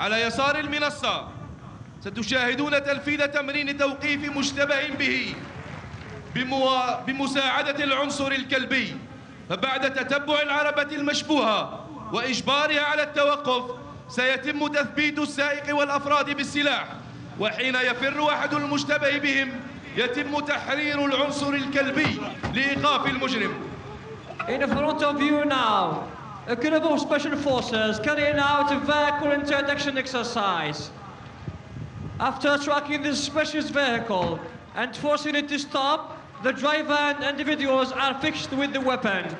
على يسار المنصة. ستشاهدون تنفيذ تمرين توقيف مشتبه به بموا... بمساعدة العنصر الكلبي. فبعد تتبع العربة المشبوهة وإجبارها على التوقف سيتم تثبيت السائق والأفراد بالسلاح. وحين يفر أحد المشتبه بهم يتم تحرير العنصر الكلبي لإيقاف المجرم. In front of you now, a group of special forces carrying out a vehicle interdiction exercise. After tracking this special vehicle and forcing it to stop, the driver and individuals are fixed with the weapon